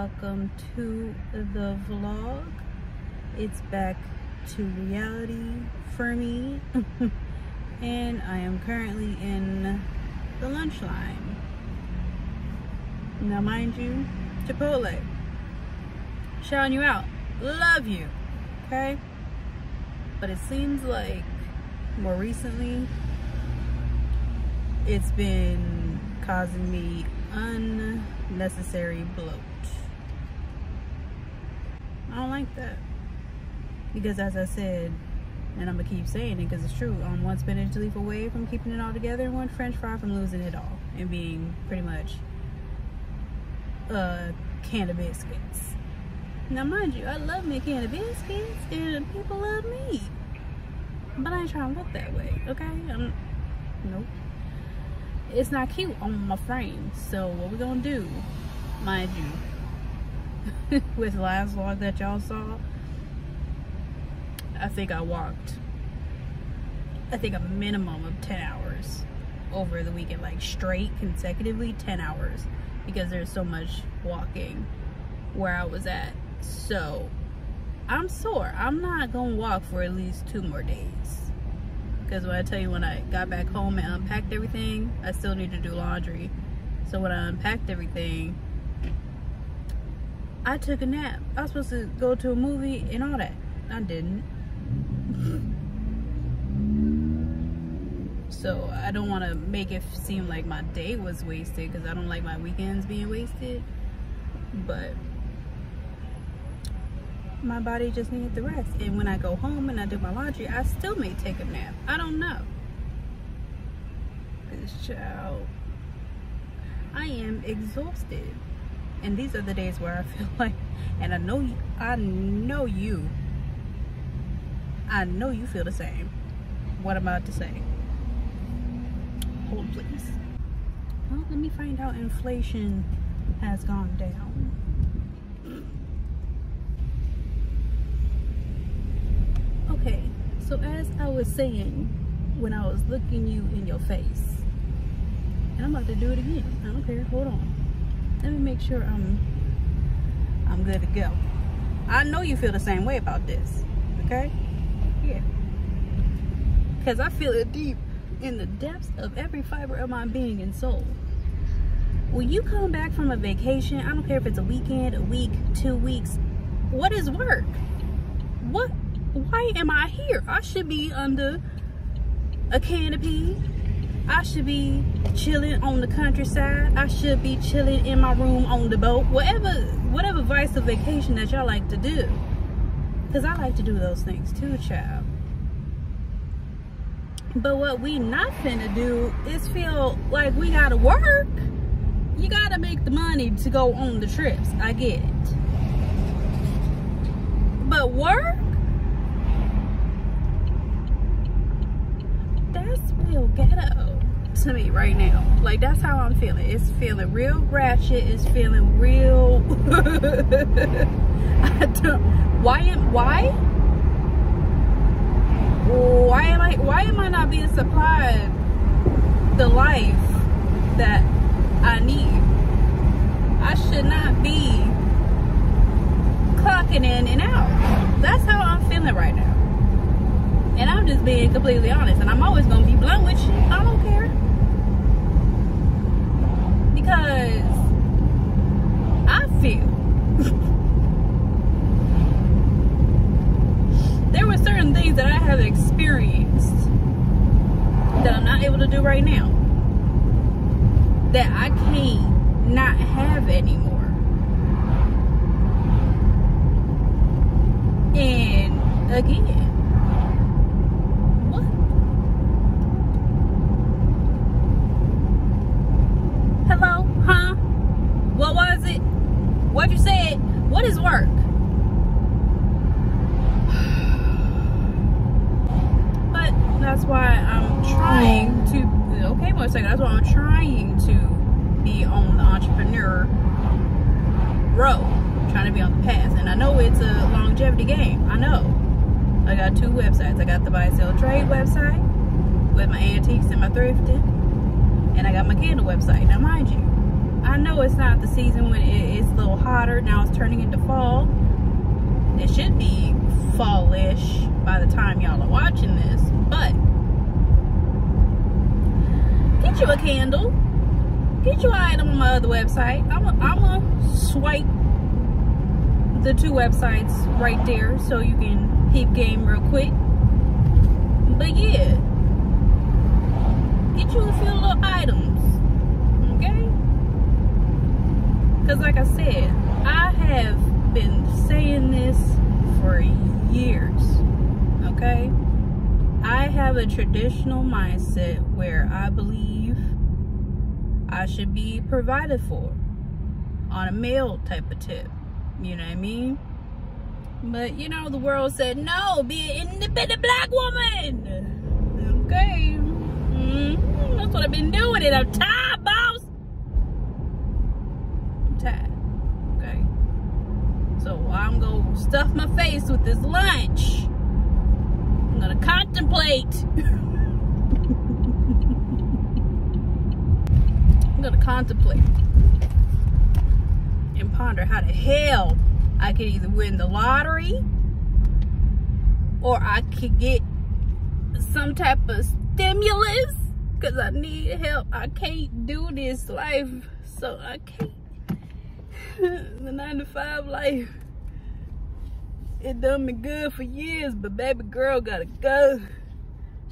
Welcome to the vlog. It's back to reality for me. and I am currently in the lunch line. Now mind you, Chipotle. Shouting you out. Love you. Okay? But it seems like more recently it's been causing me unnecessary bloat. I don't like that. Because as I said, and I'm gonna keep saying it because it's true, I'm one spinach leaf away from keeping it all together and one french fry from losing it all and being pretty much uh, a can of biscuits. Now mind you, I love me a can of biscuits and people love me. But I ain't trying to look that way, okay? I'm, nope it's not cute on my frame. So what we gonna do, mind you, with last vlog that y'all saw, I think I walked, I think a minimum of 10 hours over the weekend, like straight consecutively 10 hours because there's so much walking where I was at. So I'm sore. I'm not gonna walk for at least two more days because when I tell you when I got back home and unpacked everything, I still need to do laundry. So when I unpacked everything, I took a nap. I was supposed to go to a movie and all that. I didn't. so I don't want to make it seem like my day was wasted because I don't like my weekends being wasted. But my body just needed the rest. And when I go home and I do my laundry, I still may take a nap. I don't know. This child, I am exhausted. And these are the days where I feel like, and I know, I know you, I know you feel the same. What I'm about to say. Hold please. Well, let me find out inflation has gone down. Okay, so as I was saying when I was looking you in your face, and I'm about to do it again. I don't care. Hold on. Let me make sure I'm I'm good to go. I know you feel the same way about this. Okay? Yeah. Cause I feel it deep in the depths of every fiber of my being and soul. When you come back from a vacation, I don't care if it's a weekend, a week, two weeks, what is work? What why am I here? I should be under a canopy. I should be chilling on the countryside. I should be chilling in my room on the boat. Whatever, whatever vice of vacation that y'all like to do. Because I like to do those things too, child. But what we not finna do is feel like we gotta work. You gotta make the money to go on the trips. I get it. But work? That's real ghetto to me right now. Like that's how I'm feeling. It's feeling real ratchet. It's feeling real. I don't. Why am why? Why am I? Why am I not being supplied the life that I need? I should not be clocking in and out. That's how I'm feeling right now. And I'm just being completely honest. And I'm always going to be blunt with you. I don't care. Because I feel there were certain things that I have experienced that I'm not able to do right now. That I can't not have anymore. And again, What you said? What is work? But that's why I'm trying to, okay, one second. That's why I'm trying to be on the entrepreneur road. Trying to be on the path. And I know it's a longevity game. I know. I got two websites. I got the buy, sell, trade website with my antiques and my thrifting. And I got my candle website. Now, mind you, I know it's not the season when it, it's a little hotter. Now it's turning into fall. It should be fallish by the time y'all are watching this, but get you a candle. Get you an item on my other website. I'm gonna swipe the two websites right there so you can peep game real quick. But yeah, get you a few little items, okay? Because like I said, I have been saying this for years, okay? I have a traditional mindset where I believe I should be provided for on a male type of tip. You know what I mean? But you know, the world said no, be an independent black woman. Okay. Mm-hmm. That's what I've been doing and I'm tired, boss. I'm tired. Okay. So I'm gonna stuff my face with this lunch. I'm gonna contemplate. I'm gonna contemplate and ponder how the hell I could either win the lottery or I could get some type of stimulus because I need help. I can't do this life, so I can't. the nine to five life, it done me good for years, but baby girl gotta go.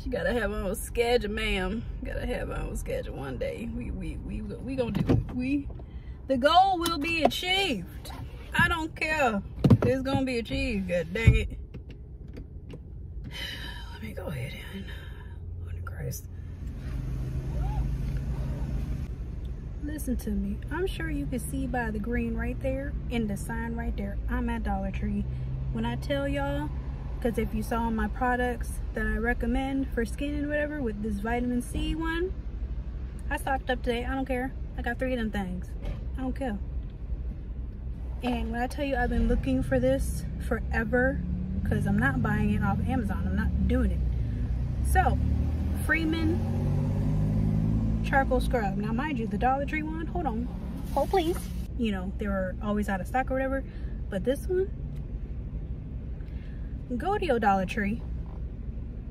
She gotta have her own schedule, ma'am. Gotta have her own schedule one day. We we we we gonna do it. We the goal will be achieved. I don't care. It's gonna be achieved, god dang it. Let me go ahead and Lord Christ. Listen to me. I'm sure you can see by the green right there in the sign right there. I'm at Dollar Tree. When I tell y'all, because if you saw my products that I recommend for skin and whatever with this vitamin C one, I stocked up today. I don't care. I got three of them things. I don't care. And when I tell you I've been looking for this forever, because I'm not buying it off Amazon. I'm not doing it. So, Freeman charcoal scrub. Now, mind you, the Dollar Tree one, hold on. Hold please. You know, they were always out of stock or whatever. But this one, go to your Dollar Tree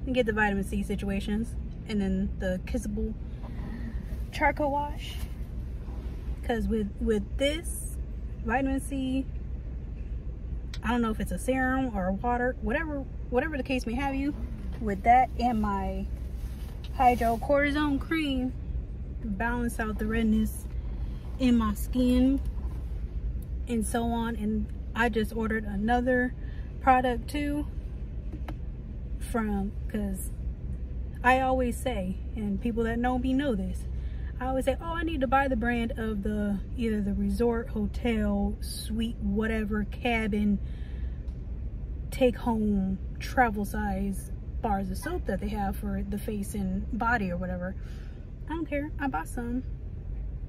and get the vitamin C situations. And then the kissable charcoal wash because with with this vitamin C I don't know if it's a serum or a water whatever whatever the case may have you with that and my hydrocortisone cream balance out the redness in my skin and so on and I just ordered another product too from because I always say and people that know me know this I always say, oh, I need to buy the brand of the either the resort, hotel, suite, whatever, cabin, take home, travel size bars of soap that they have for the face and body or whatever. I don't care. I bought some.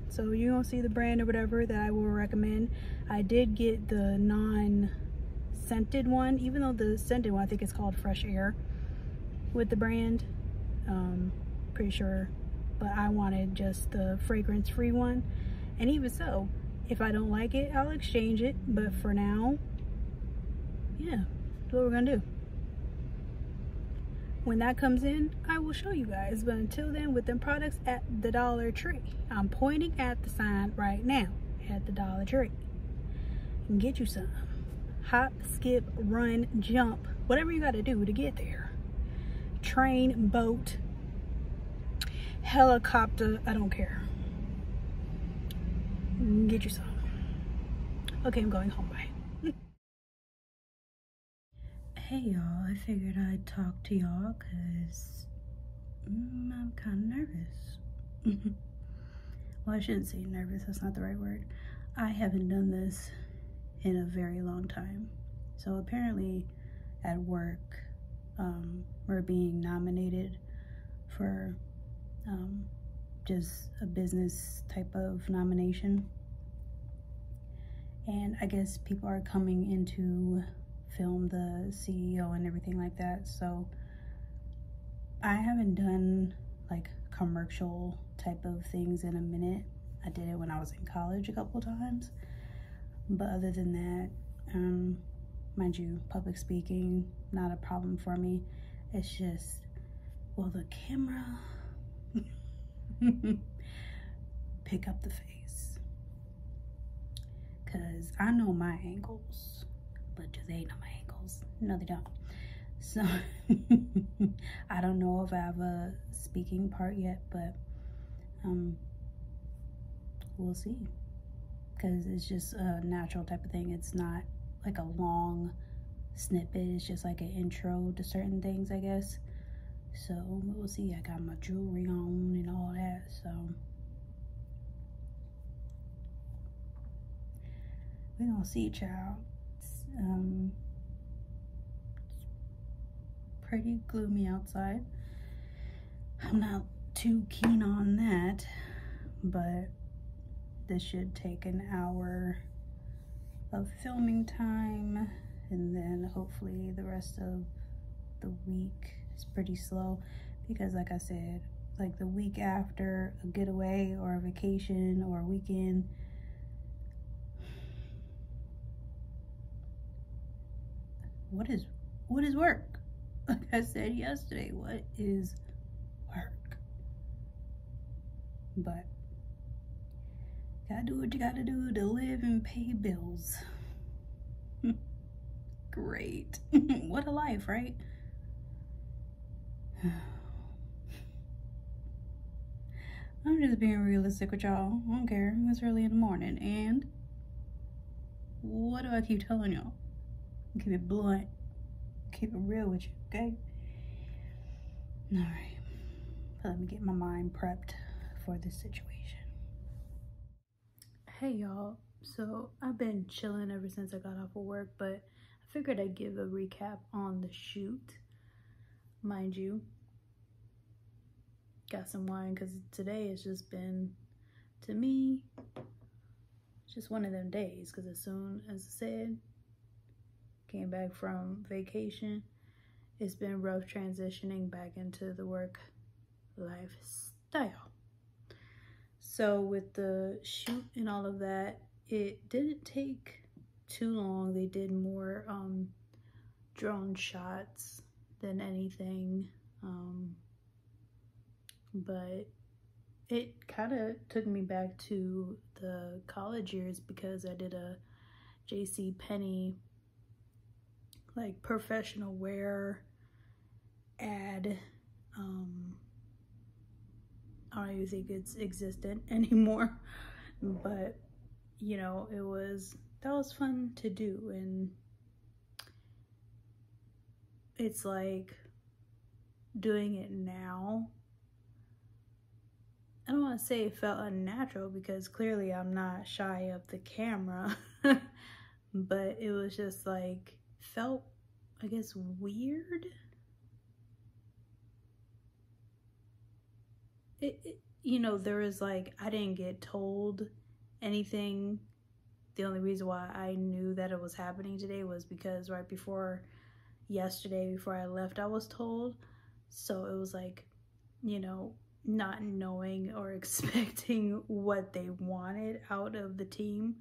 So you don't see the brand or whatever that I will recommend. I did get the non-scented one, even though the scented one, I think it's called Fresh Air with the brand. Um, pretty sure but I wanted just the fragrance free one. And even so, if I don't like it, I'll exchange it. But for now, yeah, that's what we're gonna do. When that comes in, I will show you guys. But until then, with them products at the Dollar Tree, I'm pointing at the sign right now at the Dollar Tree. And get you some. Hop, skip, run, jump, whatever you gotta do to get there. Train, boat, helicopter, I don't care. Get you some. Okay, I'm going home, hey y'all, I figured I'd talk to y'all because mm, I'm kind of nervous. well, I shouldn't say nervous, that's not the right word. I haven't done this in a very long time. So apparently at work, um, we're being nominated for um, just a business type of nomination. And I guess people are coming in to film the CEO and everything like that. So I haven't done like commercial type of things in a minute. I did it when I was in college a couple times. But other than that, um, mind you, public speaking, not a problem for me. It's just, well, the camera pick up the face? Because I know my angles, but do they know my ankles? No, they don't. So I don't know if I have a speaking part yet, but um, we'll see. Because it's just a natural type of thing. It's not like a long snippet. It's just like an intro to certain things, I guess. So we'll see. I got my jewelry on and all that. So we gonna see, child. It's, um, pretty gloomy outside. I'm not too keen on that, but this should take an hour of filming time and then hopefully the rest of the week is pretty slow because like I said like the week after a getaway or a vacation or a weekend what is what is work like I said yesterday, what is work? But gotta do what you gotta do to live and pay bills. Great. what a life, right? I'm just being realistic with y'all. I don't care. It's early in the morning. And what do I keep telling y'all? Keep it blunt. Keep it real with you okay? All right, let me get my mind prepped for this situation. Hey y'all, so I've been chilling ever since I got off of work, but I figured I'd give a recap on the shoot. Mind you, got some wine because today has just been, to me, just one of them days because as soon as I said, came back from vacation, it's been rough transitioning back into the work lifestyle. So with the shoot and all of that, it didn't take too long. They did more um, drone shots than anything. Um, but it kind of took me back to the college years because I did a JC Penney like professional wear ad. Um, I don't even think it's existent anymore, but you know, it was that was fun to do, and it's like doing it now. I don't want to say it felt unnatural because clearly I'm not shy of the camera, but it was just like felt, I guess, weird it, it, you know, there was like, I didn't get told anything. The only reason why I knew that it was happening today was because right before yesterday, before I left, I was told. So it was like, you know, not knowing or expecting what they wanted out of the team.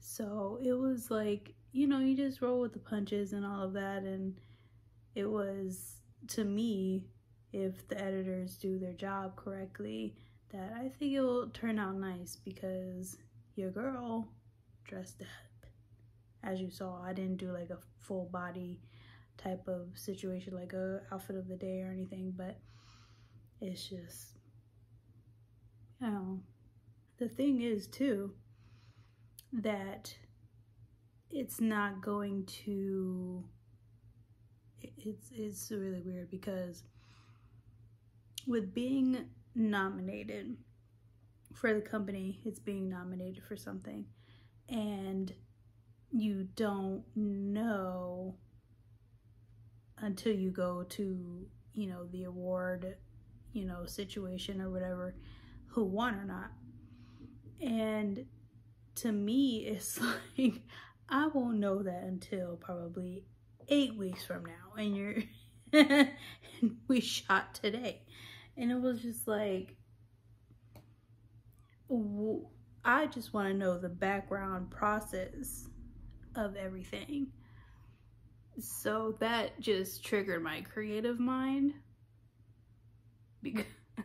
So it was like, you know, you just roll with the punches and all of that. And it was, to me, if the editors do their job correctly, that I think it will turn out nice because your girl dressed up. As you saw, I didn't do like a full body type of situation, like a outfit of the day or anything, but it's just, you know, the thing is too, that it's not going to, it's, it's really weird because with being nominated for the company, it's being nominated for something, and you don't know until you go to, you know, the award, you know, situation or whatever, who won or not. And to me, it's like, I won't know that until probably eight weeks from now. And you're, and we shot today. And it was just like, I just want to know the background process of everything. So that just triggered my creative mind because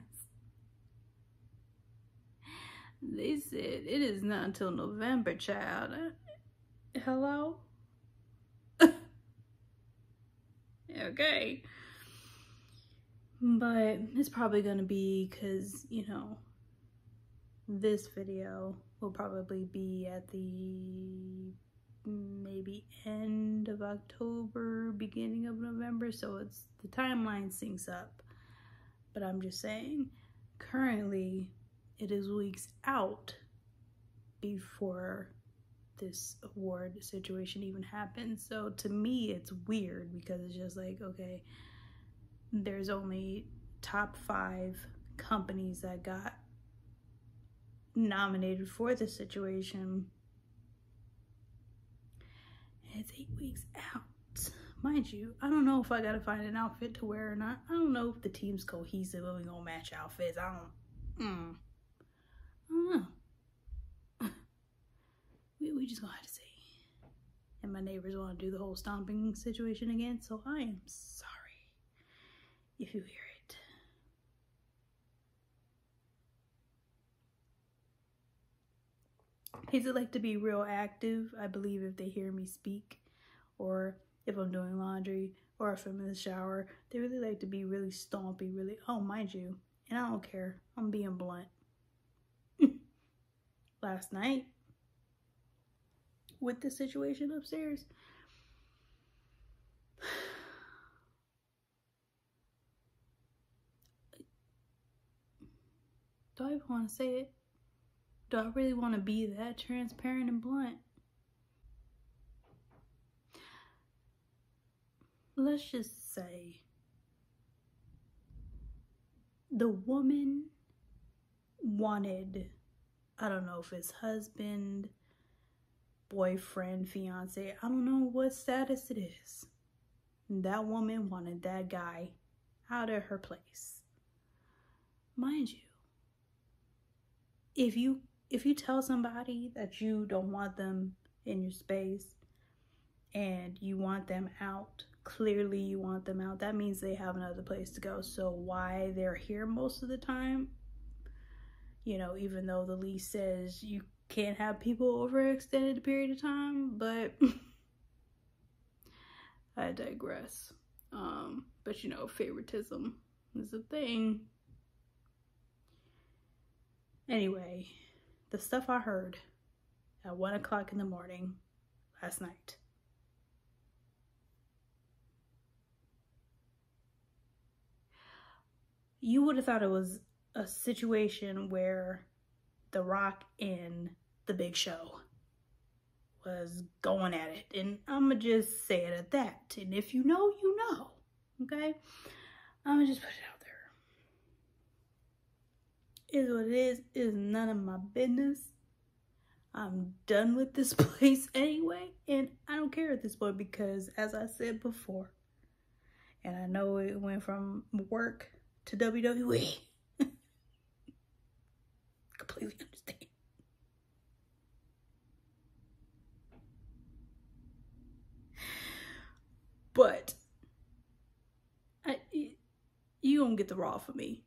they said it is not until November, child. Hello? okay. But it's probably to be because, you know, this video will probably be at the maybe end of October, beginning of November. So it's the timeline syncs up. But I'm just saying, currently it is weeks out before this award situation even happened. So to me, it's weird because it's just like, okay, there's only top five companies that got nominated for this situation. It's eight weeks out. Mind you, I don't know if I gotta find an outfit to wear or not. I don't know if the team's cohesive and we gonna match outfits. I don't, mm, I don't know. We, we just gonna have to see. And my neighbors wanna do the whole stomping situation again, so I am sorry if you hear that like to be real active, I believe if they hear me speak or if I'm doing laundry or if I'm in the shower, they really like to be really stompy, really, oh, mind you, and I don't care. I'm being blunt. Last night, with the situation upstairs, do I even want to say it? Do I really want to be that transparent and blunt? Let's just say the woman wanted, I don't know if it's husband, boyfriend, fiance, I don't know what status it is. That woman wanted that guy out of her place. Mind you, if you if you tell somebody that you don't want them in your space and you want them out, clearly you want them out, that means they have another place to go. So why they're here most of the time, you know, even though the lease says you can't have people over an extended period of time, but I digress. Um, but you know, favoritism is a thing. Anyway, the stuff I heard at one o'clock in the morning last night. You would have thought it was a situation where The Rock in The Big Show was going at it. And I'm going to just say it at that. And if you know, you know. Okay? I'm going to just put it out there. Is what it is. It is none of my business. I'm done with this place anyway. And I don't care at this point because as I said before, and I know it went from work to WWE. Completely understand. But I, you don't get the raw for me.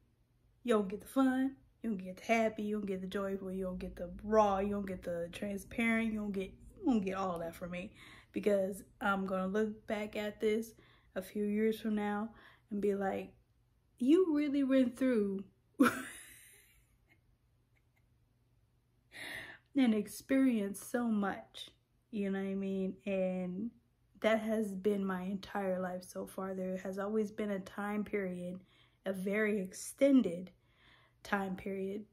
You don't get the fun. You don't get the happy, you don't get the joyful, you don't get the raw, you don't get the transparent, you don't get you don't get all that for me. Because I'm gonna look back at this a few years from now and be like, you really went through and experienced so much. You know what I mean? And that has been my entire life so far. There has always been a time period, a very extended time period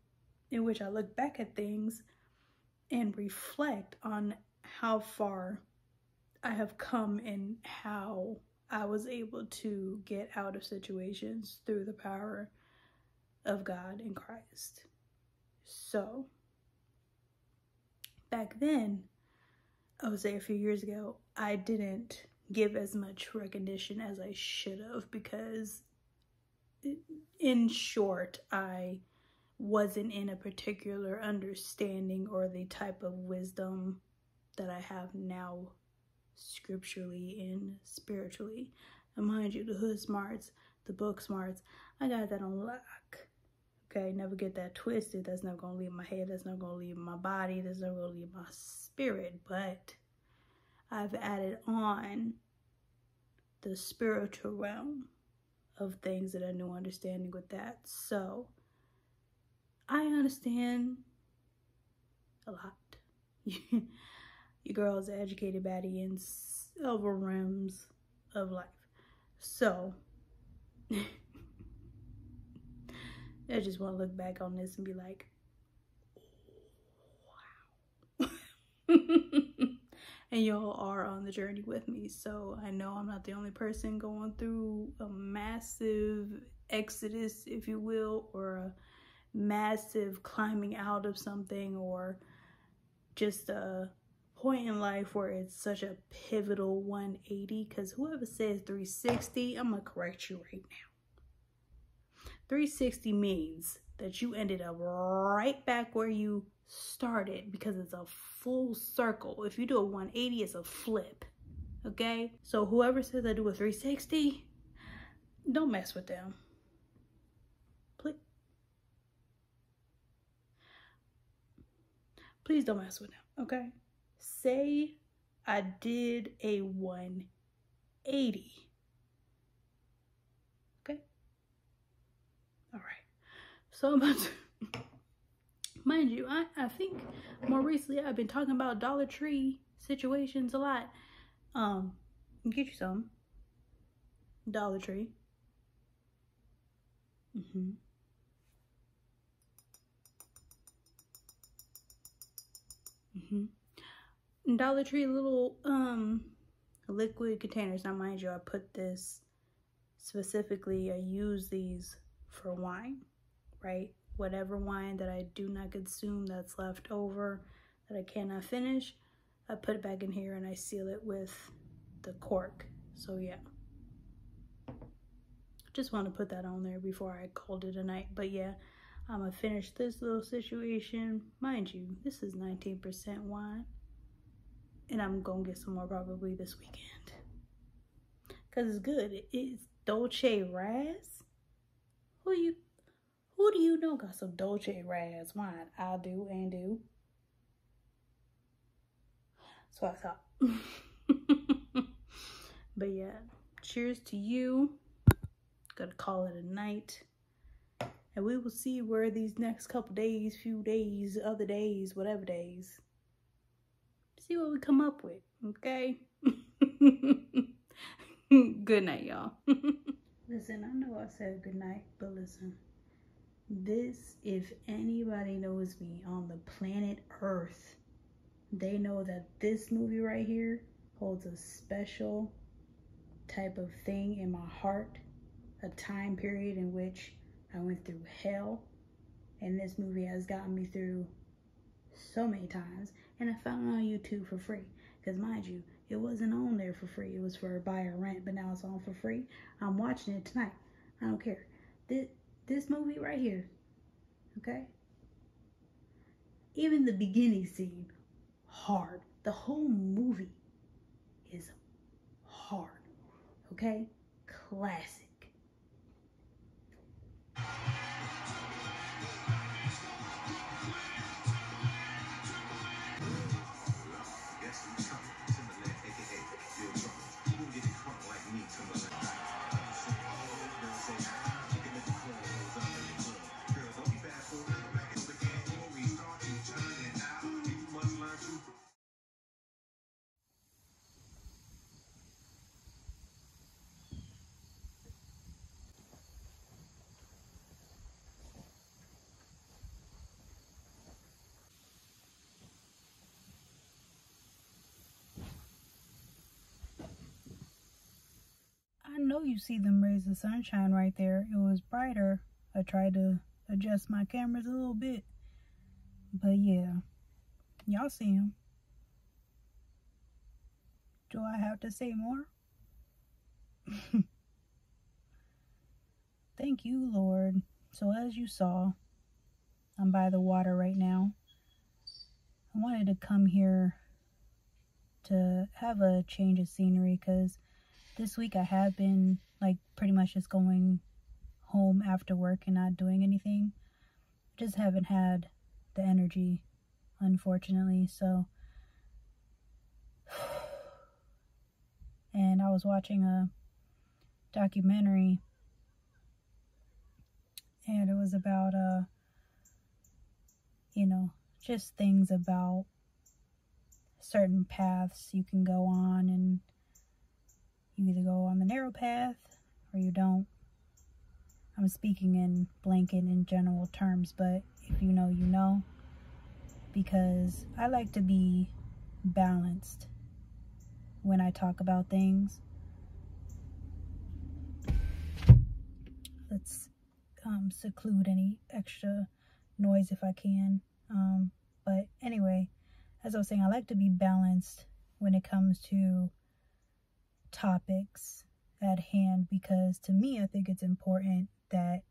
in which I look back at things and reflect on how far I have come and how I was able to get out of situations through the power of God and Christ. So, back then, I would say a few years ago, I didn't give as much recognition as I should have because in short, I wasn't in a particular understanding or the type of wisdom that I have now scripturally and spiritually. And mind you, the hood smarts, the book smarts, I got that on. Okay, never get that twisted. That's not gonna leave my head. That's not gonna leave my body. That's not gonna leave my spirit. But I've added on the spiritual realm of things that I knew understanding with that. So I understand a lot. Your girls is educated baddie in several realms of life. So I just want to look back on this and be like, wow. and y'all are on the journey with me. So I know I'm not the only person going through a massive exodus, if you will, or a massive climbing out of something, or just a point in life where it's such a pivotal 180. Because whoever says 360, I'm going to correct you right now. 360 means that you ended up right back where you started because it's a full circle. If you do a 180, it's a flip. Okay? So whoever says I do a 360, don't mess with them. Please. Please don't mess with them, okay? Say I did a 180 So to, mind you, I, I think more recently I've been talking about Dollar Tree situations a lot. Um, get you some. Dollar Tree. Mm-hmm. Mm-hmm. Dollar Tree little um liquid containers. Now mind you, I put this specifically, I use these for wine right? Whatever wine that I do not consume that's left over that I cannot finish, I put it back in here and I seal it with the cork. So yeah. Just want to put that on there before I called it a night. But yeah, I'm going to finish this little situation. Mind you, this is 19% wine. And I'm going to get some more probably this weekend. Because it's good. It's Dolce Raz. Who you who do you know got some Dolce Raz wine? I do and do. So I thought. but yeah, cheers to you. Gonna call it a night. And we will see where these next couple days, few days, other days, whatever days. See what we come up with, okay? good night, y'all. listen, I know I said good night, but listen. This, if anybody knows me on the planet Earth, they know that this movie right here holds a special type of thing in my heart, a time period in which I went through hell. And this movie has gotten me through so many times. And I found it on YouTube for free. Because mind you, it wasn't on there for free. It was for buy or rent, but now it's on for free. I'm watching it tonight. I don't care. This, this movie right here, okay? Even the beginning scene, hard. The whole movie is hard, okay? Classic. Know you see them rays of sunshine right there. It was brighter. I tried to adjust my cameras a little bit. But yeah, y'all see them. Do I have to say more? Thank you, Lord. So as you saw, I'm by the water right now. I wanted to come here to have a change of scenery because this week I have been like pretty much just going home after work and not doing anything. Just haven't had the energy, unfortunately. So, and I was watching a documentary and it was about uh you know just things about certain paths you can go on and you either go on the narrow path or you don't. I'm speaking in blanket in general terms but if you know you know. Because i like to be balanced when i talk about things. Let's um, seclude any extra noise if I can. Um, but anyway, as I was saying, I like to be balanced when it comes to topics at hand because to me, I think it's important that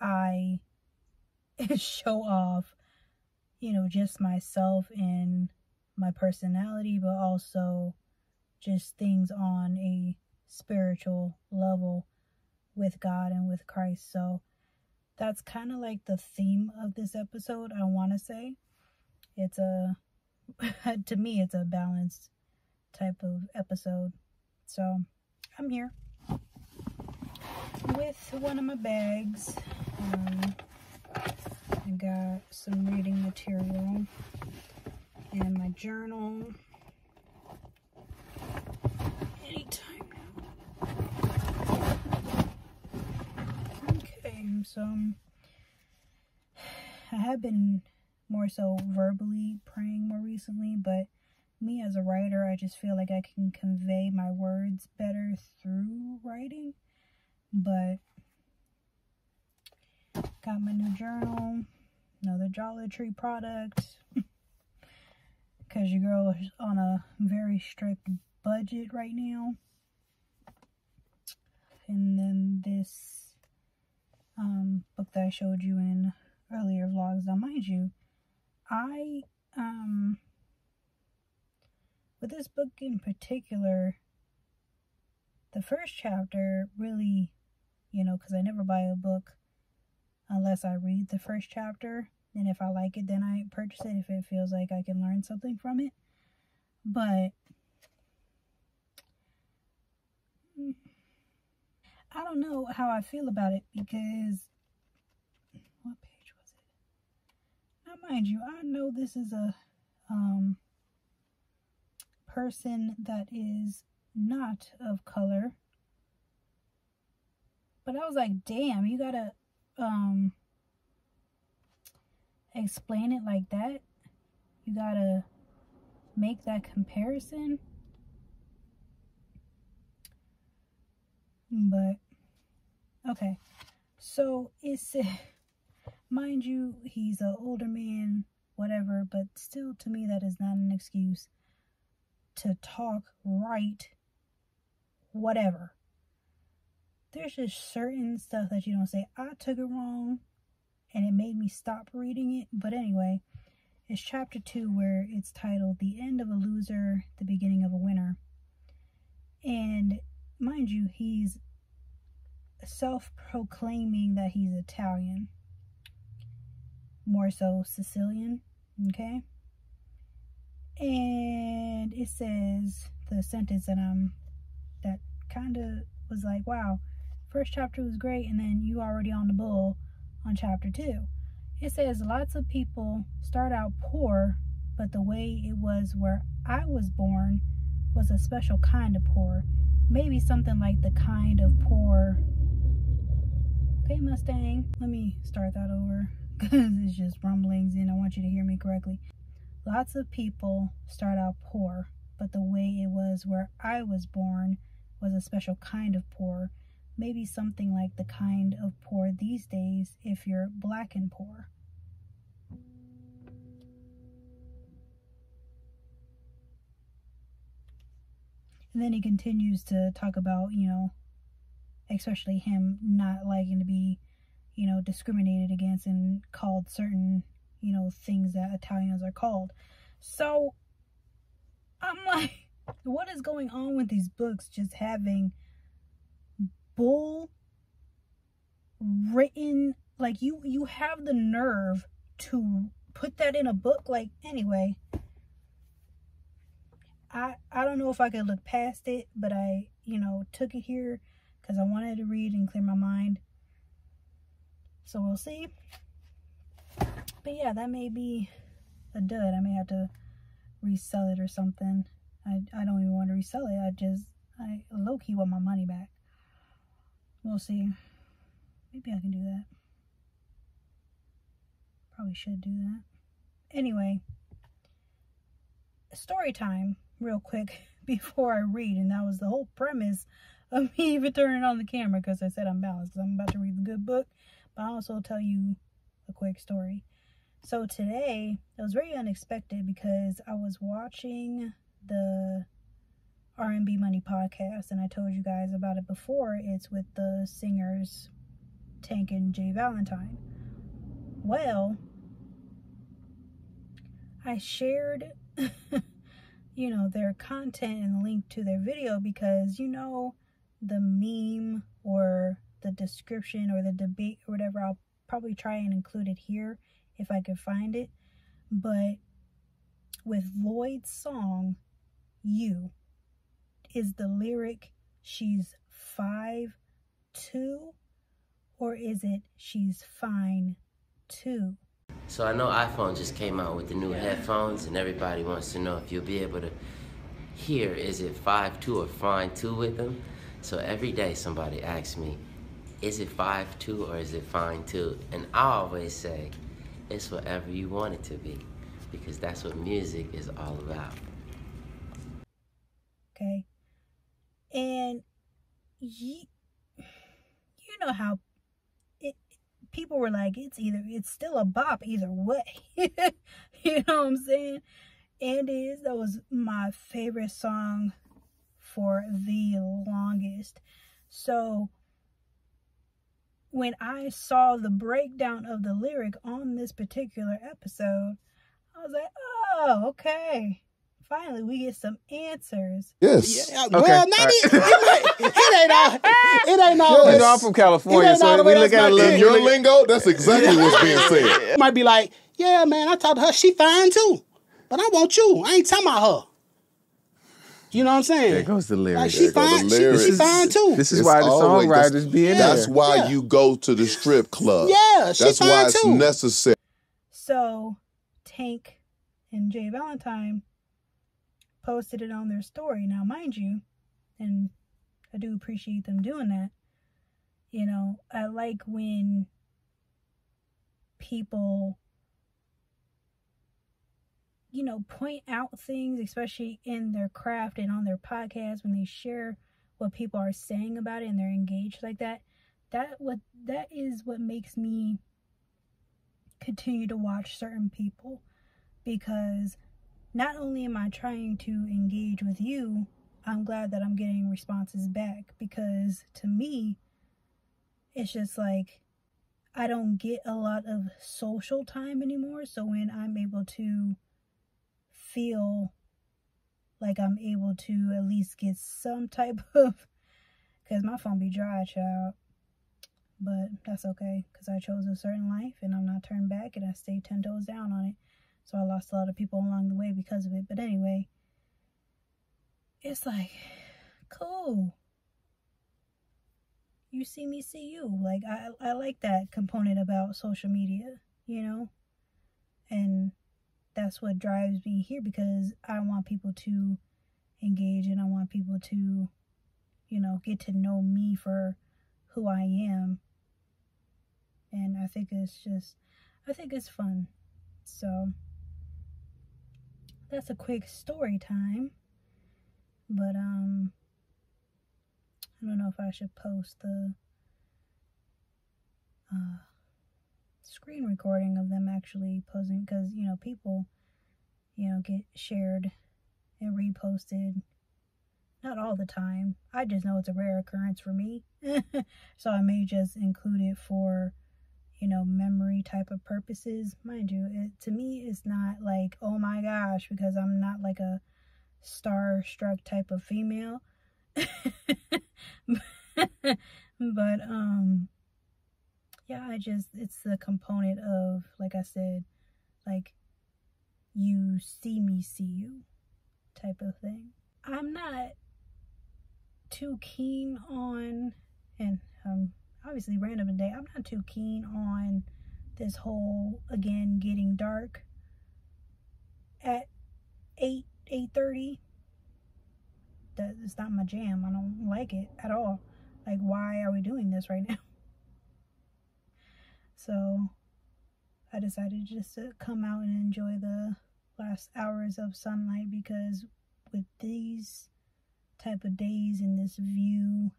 I show off, you know, just myself and my personality, but also just things on a spiritual level with God and with Christ. So that's kind of like the theme of this episode, I want to say. It's a, to me, it's a balanced type of episode. So I'm here with one of my bags. Um, I got some reading material and my journal. Anytime now. Okay, so I have been more so verbally praying more recently, but me as a writer, I just feel like I can convey my words better through writing. But got my new journal, another Dollar Tree product. Because your girl is on a very strict budget right now. And then this um, book that I showed you in earlier vlogs. Now, mind you, I, um, with this book in particular, the first chapter really, you know, because I never buy a book unless I read the first chapter. And if I like it, then I purchase it if it feels like I can learn something from it. But I don't know how I feel about it because what page was it? Now, mind you, I know this is a um, person that is not of color, but I was like, damn, you gotta um, explain it like that. You gotta make that comparison. But okay, so it's mind you, he's an older man, whatever, but still to me that is not an excuse to talk right, whatever. There's just certain stuff that you don't say. I took it wrong and it made me stop reading it. But anyway, it's chapter two where it's titled The End of a Loser, The Beginning of a Winner. And mind you, he's self proclaiming that he's Italian, more so Sicilian, okay? And it says the sentence that I'm that kind of was like, wow, first chapter was great, and then you already on the bull on chapter two. It says lots of people start out poor, but the way it was where I was born was a special kind of poor. Maybe something like the kind of poor. Okay mustang let me start that over because it's just rumblings and i want you to hear me correctly lots of people start out poor but the way it was where i was born was a special kind of poor maybe something like the kind of poor these days if you're black and poor. And then he continues to talk about, you know, especially him not liking to be, you know, discriminated against and called certain, you know, things that Italians are called. So I'm like, what is going on with these books just having bull written like you you have the nerve to put that in a book? Like anyway i i don't know if i could look past it but i you know took it here because i wanted to read and clear my mind. So we'll see but yeah that may be a dud. I may have to resell it or something. I i don't even want to resell it. I just i low-key want my money back. We'll see. Maybe i can do that. Probably should do that. Anyway story time real quick before i read and that was the whole premise of me even turning on the camera because i said i'm balanced i'm about to read the good book but i'll also tell you a quick story so today it was very unexpected because i was watching the r&b money podcast and i told you guys about it before. It's with the singers tank and J. Valentine. Well I shared, you know, their content and link to their video because, you know, the meme or the description or the debate or whatever, I'll probably try and include it here if I could find it. But with Lloyd's song, You, is the lyric she's five two or is it she's fine too? So I know iPhone just came out with the new yeah. headphones, and everybody wants to know if you'll be able to hear is it 5.2 or fine 2 with them. So every day somebody asks me, is it 5.2 or is it fine 2? And I always say, it's whatever you want it to be, because that's what music is all about. Okay. And you, you know how it, people were like, it's either, it's still a bop either way. you know what I'm saying? And it is, that was my favorite song for the longest. So when I saw the breakdown of the lyric on this particular episode, I was like, oh, okay finally we get some answers. Yes. Yeah, okay. Well, not right. it, it, it, ain't all. It ain't all. Yes. You know, I'm from California, so we look at it in your lingo. That's exactly what's being said. Might be like, yeah, man, I talked to her. She fine too, but I want you. I ain't talking about her. You know what I'm saying? There goes the lyrics. Like she fine. She, she fine too. This is it's why the songwriters be in That's there. why yeah. you go to the strip club. Yeah, she That's fine why too. it's necessary. So, Tank and J. Valentine posted it on their story. Now, mind you, and I do appreciate them doing that. You know, I like when people, you know, point out things, especially in their craft and on their podcast when they share what people are saying about it and they're engaged like that. That what that is what makes me continue to watch certain people because not only am I trying to engage with you, I'm glad that I'm getting responses back because to me, it's just like I don't get a lot of social time anymore. So when I'm able to feel like I'm able to at least get some type of, because my phone be dry, child. But that's okay because I chose a certain life and I'm not turned back and I stay 10 toes down on it. So I lost a lot of people along the way because of it. But anyway, it's like, cool. You see me see you. Like I I like that component about social media, you know? And that's what drives me here because I want people to engage and I want people to, you know, get to know me for who I am. And I think it's just I think it's fun. So that's a quick story time. But um I don't know if I should post the uh, screen recording of them actually posing because you know people you know get shared and reposted not all the time i just know it's a rare occurrence for me so i may just include it for you know, memory type of purposes. Mind you, it, to me, it's not like, oh my gosh, because I'm not like a starstruck type of female. but, um, yeah, I just, it's the component of, like I said, like, you see me see you type of thing. I'm not too keen on, and um, obviously random today, I'm not too keen on this whole, again, getting dark at 8, 8.30. That it's not my jam. I don't like it at all. Like, why are we doing this right now? So, I decided just to come out and enjoy the last hours of sunlight because with these type of days in this view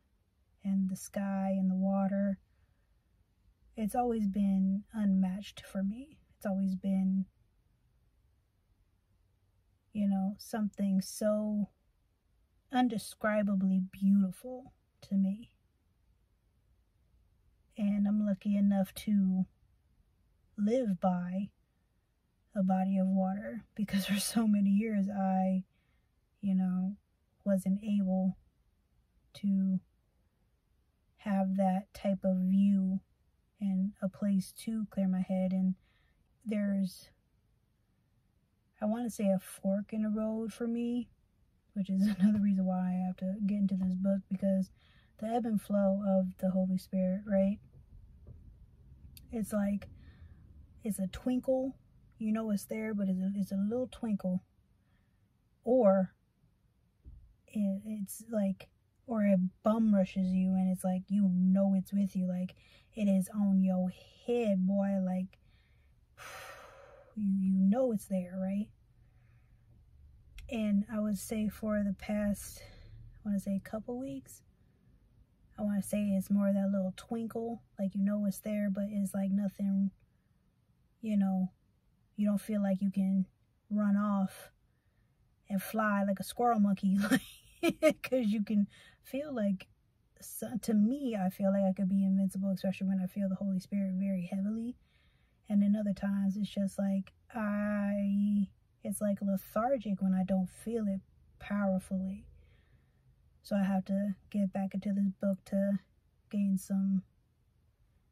and the sky and the water it's always been unmatched for me. It's always been you know something so undescribably beautiful to me and I'm lucky enough to live by a body of water because for so many years I, you know, wasn't able to have that type of view and a place to clear my head. And there's, I want to say, a fork in the road for me, which is another reason why I have to get into this book because the ebb and flow of the Holy Spirit, right? It's like, it's a twinkle you know it's there, but it's a, it's a little twinkle. Or it, it's like, or it bum rushes you and it's like, you know it's with you. Like, it is on your head, boy. Like, you, you know it's there, right? And I would say for the past, I want to say a couple weeks, I want to say it's more of that little twinkle. Like, you know it's there, but it's like nothing, you know, you don't feel like you can run off and fly like a squirrel monkey because you can feel like to me i feel like i could be invincible especially when i feel the holy spirit very heavily and then other times it's just like i it's like lethargic when i don't feel it powerfully so i have to get back into this book to gain some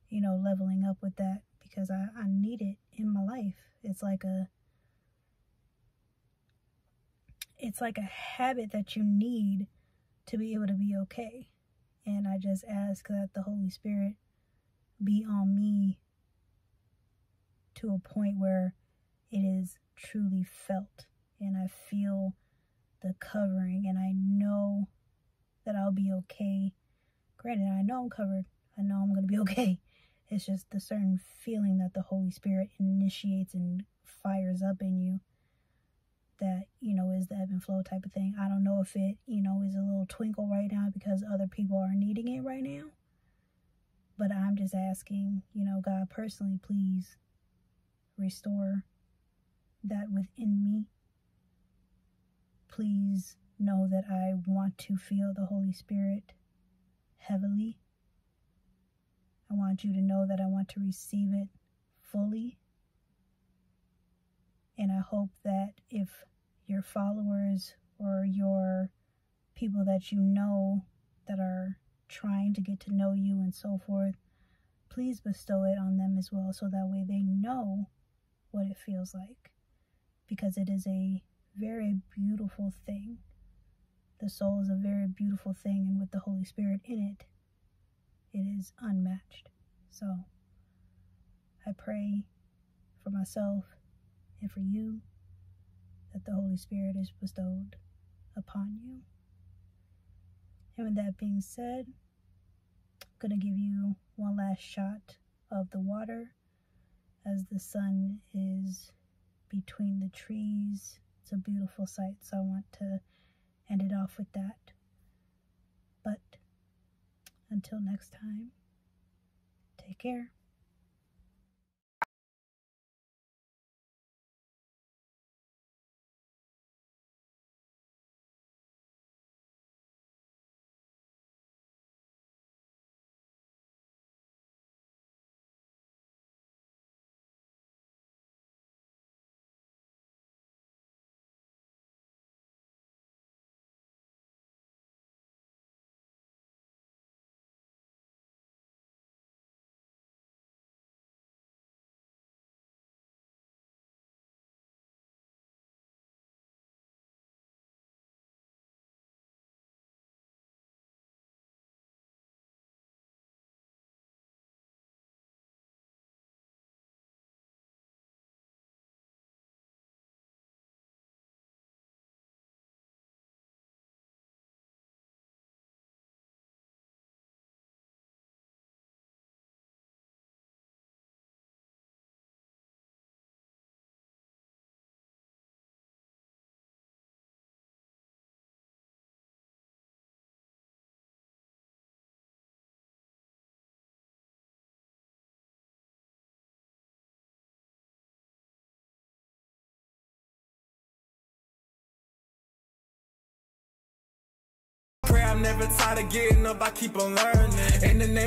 you know leveling up with that because I, I need it in my life. It's like a it's like a habit that you need to be able to be okay. And I just ask that the Holy Spirit be on me to a point where it is truly felt and I feel the covering and I know that I'll be okay. Granted, I know I'm covered. I know I'm going to be okay. It's just the certain feeling that the Holy Spirit initiates and fires up in you that, you know, is the ebb and flow type of thing. I don't know if it, you know, is a little twinkle right now because other people are needing it right now. But I'm just asking, you know, God personally, please restore that within me. Please know that I want to feel the Holy Spirit heavily I want you to know that I want to receive it fully. And I hope that if your followers or your people that you know that are trying to get to know you and so forth, please bestow it on them as well so that way they know what it feels like. Because it is a very beautiful thing. The soul is a very beautiful thing, and with the Holy Spirit in it, it is unmatched. So I pray for myself and for you that the Holy Spirit is bestowed upon you. And with that being said, I'm going to give you one last shot of the water as the sun is between the trees. It's a beautiful sight, so I want to end it off with that. But until next time, take care. I'm never tired of getting up. I keep on learning. In the name